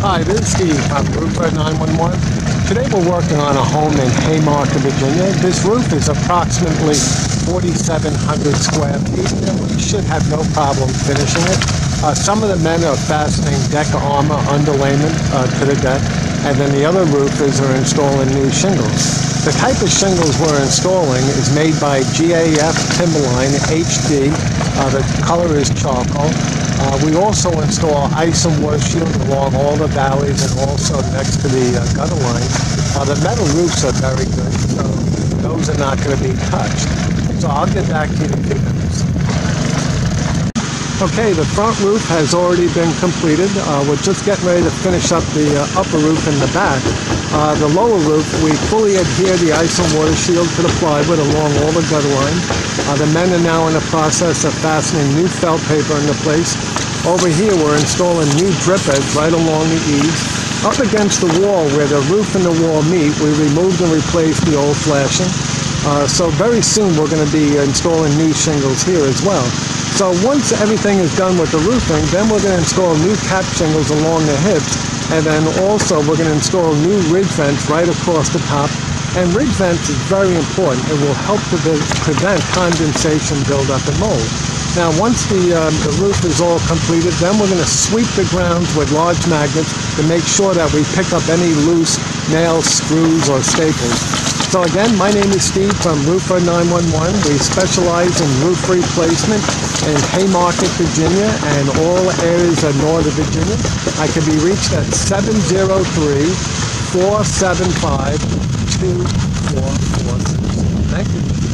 Hi, this is Steve from Roofer 911. Today we're working on a home in Haymarket, Virginia. This roof is approximately 4,700 square feet and we should have no problem finishing it. Uh, some of the men are fastening deck armor underlayment uh, to the deck and then the other roofers are installing new shingles. The type of shingles we're installing is made by GAF Timberline HD. Uh, the color is charcoal. Uh, we also install ice and water shield along all the valleys and also next to the uh, gutter line. Uh, the metal roofs are very good, so those are not going to be touched. So I'll get back to you in a few minutes. Okay, the front roof has already been completed. Uh, we're just getting ready to finish up the uh, upper roof in the back. Uh, the lower roof, we fully adhere the ice and water shield to the plywood along all the gutter line. Uh, the men are now in the process of fastening new felt paper into place. Over here, we're installing new drip edge right along the eaves. Up against the wall where the roof and the wall meet, we removed and replaced the old flashing. Uh, so very soon we're going to be installing new shingles here as well. So once everything is done with the roofing, then we're going to install new cap shingles along the hips, and then also we're going to install new ridge vents right across the top. And ridge vents is very important. It will help to prevent condensation buildup and mold. Now, once the, um, the roof is all completed, then we're going to sweep the grounds with large magnets to make sure that we pick up any loose nails, screws, or staples. So again, my name is Steve from Roofer 911. We specialize in roof replacement in Haymarket, Virginia, and all areas of northern Virginia. I can be reached at 703 475 2446.